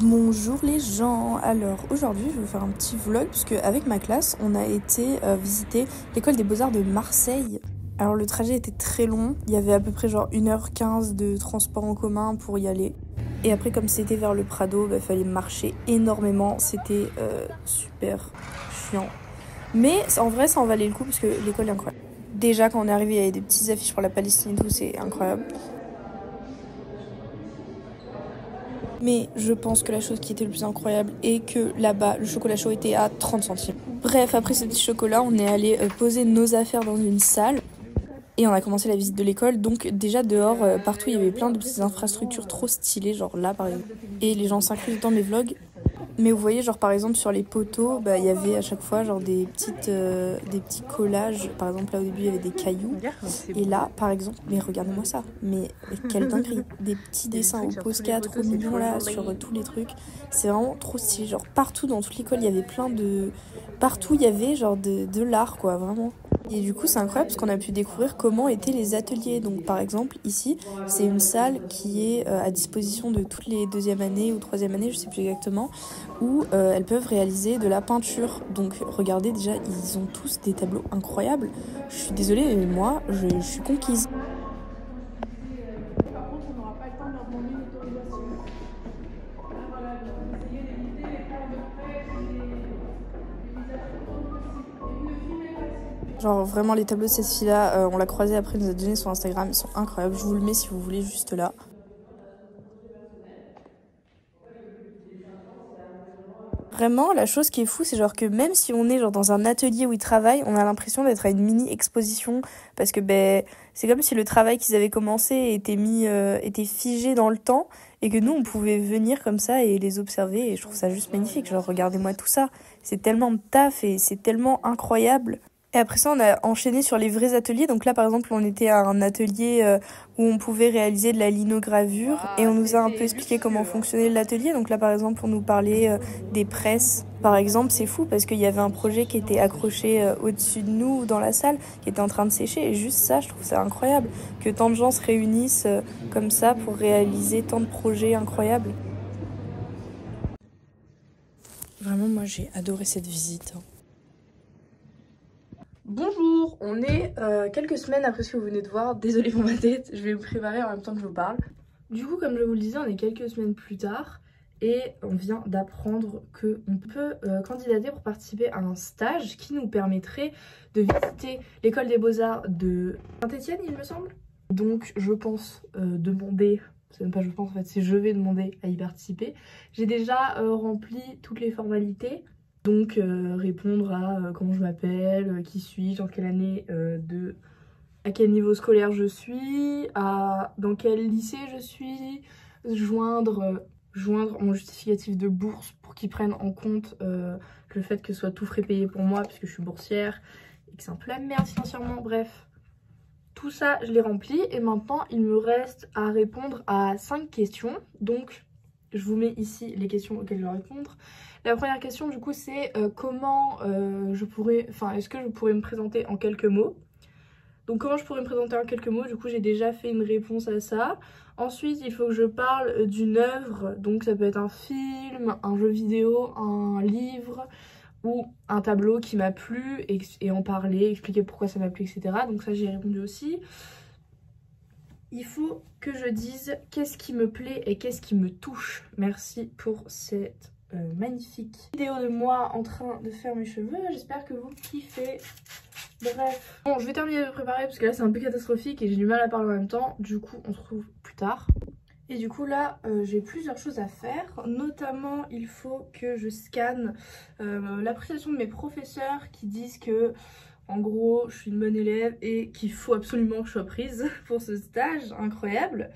Bonjour les gens, alors aujourd'hui je vais vous faire un petit vlog puisque avec ma classe on a été euh, visiter l'école des beaux-arts de Marseille. Alors le trajet était très long, il y avait à peu près genre 1h15 de transport en commun pour y aller. Et après comme c'était vers le Prado, il bah, fallait marcher énormément, c'était euh, super chiant. Mais en vrai ça en valait le coup parce que l'école est incroyable. Déjà quand on est arrivé il y avait des petites affiches pour la Palestine et tout, c'est incroyable. Mais je pense que la chose qui était le plus incroyable est que là-bas, le chocolat chaud était à 30 centimes. Bref, après ce petit chocolat, on est allé euh, poser nos affaires dans une salle. Et on a commencé la visite de l'école, donc déjà dehors, euh, partout il y avait plein de petites infrastructures trop stylées, genre là par exemple. Et les gens s'incluent dans mes vlogs, mais vous voyez, genre par exemple sur les poteaux, bah, il y avait à chaque fois genre des petites, euh, des petits collages. Par exemple là au début il y avait des cailloux. Et là par exemple, mais regardez-moi ça. Mais, quelle dinguerie. Des petits dessins au Posca trop mignons là sur tous les trucs. C'est vraiment trop stylé. Genre partout dans toute l'école il y avait plein de... Partout il y avait genre de, de l'art quoi, vraiment. Et du coup, c'est incroyable parce qu'on a pu découvrir comment étaient les ateliers. Donc, par exemple, ici, c'est une salle qui est euh, à disposition de toutes les deuxième années ou troisième années, je sais plus exactement, où euh, elles peuvent réaliser de la peinture. Donc, regardez déjà, ils ont tous des tableaux incroyables. Je suis désolée, mais moi, je suis conquise. Genre vraiment les tableaux de cette fille-là, euh, on l'a croisé après, nous a donné sur Instagram, ils sont incroyables. Je vous le mets si vous voulez juste là. Vraiment, la chose qui est fou, c'est genre que même si on est genre dans un atelier où ils travaillent, on a l'impression d'être à une mini exposition parce que ben c'est comme si le travail qu'ils avaient commencé était mis euh, était figé dans le temps et que nous on pouvait venir comme ça et les observer et je trouve ça juste magnifique. Genre regardez-moi tout ça, c'est tellement de taf et c'est tellement incroyable. Et après ça, on a enchaîné sur les vrais ateliers. Donc là, par exemple, on était à un atelier euh, où on pouvait réaliser de la linogravure et on nous a un peu expliqué comment fonctionnait l'atelier. Donc là, par exemple, on nous parlait euh, des presses. Par exemple, c'est fou parce qu'il y avait un projet qui était accroché euh, au-dessus de nous dans la salle, qui était en train de sécher. Et juste ça, je trouve ça incroyable que tant de gens se réunissent comme ça pour réaliser tant de projets incroyables. Vraiment, moi, j'ai adoré cette visite. Bonjour, on est euh, quelques semaines après ce que vous venez de voir, désolé pour ma tête, je vais vous préparer en même temps que je vous parle. Du coup, comme je vous le disais, on est quelques semaines plus tard et on vient d'apprendre qu'on peut euh, candidater pour participer à un stage qui nous permettrait de visiter l'école des beaux-arts de Saint-Etienne, il me semble. Donc je pense euh, demander, c'est même pas je pense en fait, c'est je vais demander à y participer. J'ai déjà rempli toutes les formalités, donc euh, répondre à euh, comment je m'appelle, euh, qui suis-je, en quelle année de... à quel niveau scolaire je suis, à dans quel lycée je suis, joindre, joindre mon justificatif de bourse pour qu'ils prennent en compte le fait que ce soit tout frais payé pour moi puisque je suis boursière et que c'est un peu la merde financièrement, bref. Tout ça, je l'ai rempli et maintenant, il me reste à répondre à 5 questions. Donc, je vous mets ici les questions auxquelles je vais répondre. La première question du coup c'est euh, comment euh, je pourrais, enfin est-ce que je pourrais me présenter en quelques mots? Donc comment je pourrais me présenter en quelques mots? Du coup j'ai déjà fait une réponse à ça. Ensuite il faut que je parle d'une œuvre, donc ça peut être un film, un jeu vidéo, un livre ou un tableau qui m'a plu et, en parler, expliquer pourquoi ça m'a plu etc. Donc ça j'ai répondu aussi. Il faut que je dise qu'est-ce qui me plaît et qu'est-ce qui me touche. Merci pour cette euh, magnifique vidéo de moi en train de faire mes cheveux. J'espère que vous kiffez. Bref. Bon, je vais terminer de préparer parce que là c'est un peu catastrophique et j'ai du mal à parler en même temps. Du coup, on se retrouve plus tard. Et du coup là, euh, j'ai plusieurs choses à faire. Notamment, il faut que je scanne euh, l'appréciation de mes professeurs qui disent que en gros, je suis une bonne élève et qu'il faut absolument que je sois prise pour ce stage incroyable.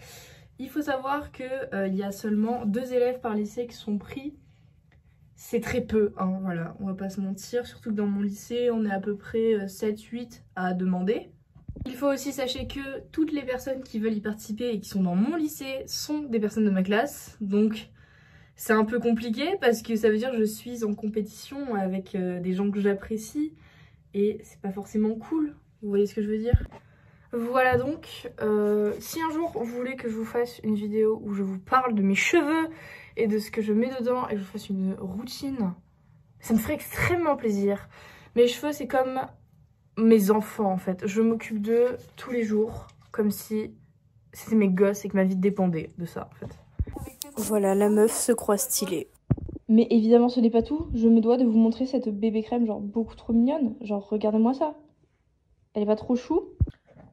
Il faut savoir qu'il il y a seulement deux élèves par lycée qui sont pris. C'est très peu, hein, voilà, on va pas se mentir, surtout que dans mon lycée, on est à peu près 7-8 euh, à demander. Il faut aussi sachez que toutes les personnes qui veulent y participer et qui sont dans mon lycée sont des personnes de ma classe, donc c'est un peu compliqué parce que ça veut dire que je suis en compétition avec euh, des gens que j'apprécie et c'est pas forcément cool, vous voyez ce que je veux dire? Voilà donc, euh, si un jour vous voulez que je vous fasse une vidéo où je vous parle de mes cheveux et de ce que je mets dedans et que je vous fasse une routine, ça me ferait extrêmement plaisir. Mes cheveux c'est comme mes enfants en fait, je m'occupe d'eux tous les jours comme si c'était mes gosses et que ma vie dépendait de ça en fait. Voilà, la meuf se croit stylée. Mais évidemment ce n'est pas tout, je me dois de vous montrer cette bébé crème genre beaucoup trop mignonne, genre regardez-moi ça. Elle est pas trop chou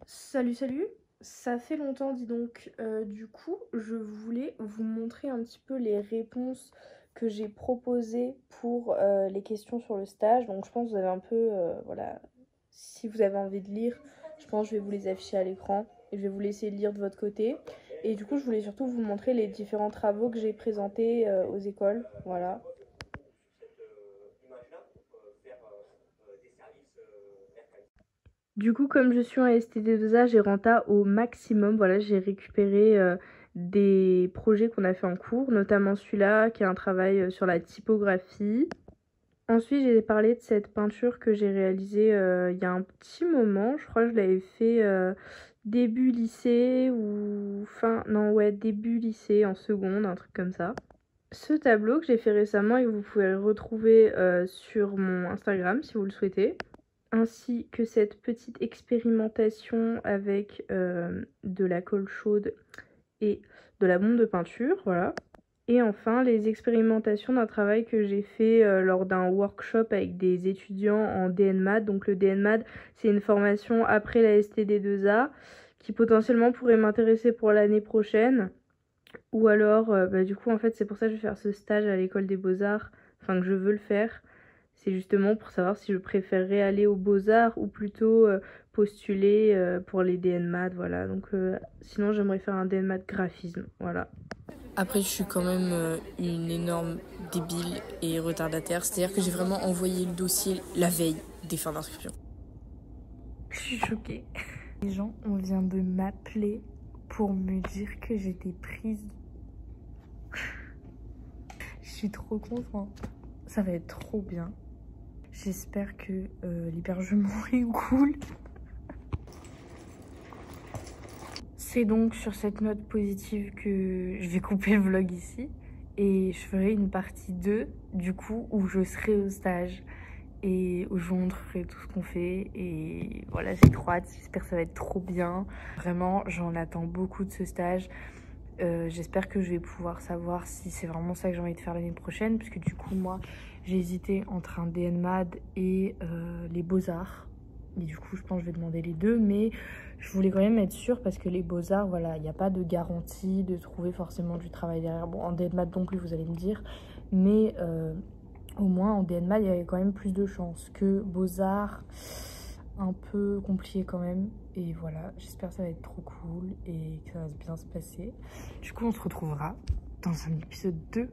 Salut salut ça fait longtemps dis donc, euh, du coup je voulais vous montrer un petit peu les réponses que j'ai proposées pour euh, les questions sur le stage. Donc je pense que vous avez un peu, euh, voilà, si vous avez envie de lire, je pense que je vais vous les afficher à l'écran et je vais vous laisser lire de votre côté. Et du coup je voulais surtout vous montrer les différents travaux que j'ai présentés aux écoles, voilà. Du coup, comme je suis en STD2A, j'ai renta au maximum. Voilà, j'ai récupéré euh, des projets qu'on a fait en cours, notamment celui-là qui est un travail euh, sur la typographie. Ensuite, j'ai parlé de cette peinture que j'ai réalisée euh, il y a un petit moment. Je crois que je l'avais fait début lycée ou fin... Non, ouais, début lycée en seconde, un truc comme ça. Ce tableau que j'ai fait récemment et que vous pouvez retrouver sur mon Instagram si vous le souhaitez ainsi que cette petite expérimentation avec euh, de la colle chaude et de la bombe de peinture, voilà. Et enfin, les expérimentations d'un travail que j'ai fait euh, lors d'un workshop avec des étudiants en DNMAD. Donc le DNMAD, c'est une formation après la STD2A qui potentiellement pourrait m'intéresser pour l'année prochaine. Ou alors, euh, bah, du coup, en fait, c'est pour ça que je vais faire ce stage à l'école des beaux-arts, enfin que je veux le faire c'est justement pour savoir si je préférerais aller aux Beaux-Arts ou plutôt euh, postuler pour les DNMAT, voilà. Donc sinon j'aimerais faire un DNMAT graphisme, voilà. Après je suis quand même une énorme débile et retardataire, c'est-à-dire que j'ai vraiment envoyé le dossier la veille des fins d'inscription. Je suis choquée. Les gens, on vient de m'appeler pour me dire que j'étais prise. Je suis trop contente. Ça va être trop bien. J'espère que euh, l'hébergement est cool. C'est donc sur cette note positive que je vais couper le vlog ici. Et je ferai une partie 2 du coup où je serai au stage et où je montrerai tout ce qu'on fait et voilà j'ai trop hâte, j'espère que ça va être trop bien. Vraiment j'en attends beaucoup de ce stage. Euh, j'espère que je vais pouvoir savoir si c'est vraiment ça que j'ai envie de faire l'année prochaine puisque du coup moi j'ai hésité entre un DNMAD et euh, les Beaux-Arts. Et du coup, je pense que je vais demander les deux. Mais je voulais quand même être sûre parce que les Beaux-Arts, voilà, il n'y a pas de garantie de trouver forcément du travail derrière. Bon, en DNMAD non plus, vous allez me dire. Mais euh, au moins, en DNMAD, il y avait quand même plus de chances que Beaux-Arts. Un peu compliqué quand même. Et voilà, j'espère que ça va être trop cool et que ça va bien se passer. Du coup, on se retrouvera dans un épisode 2.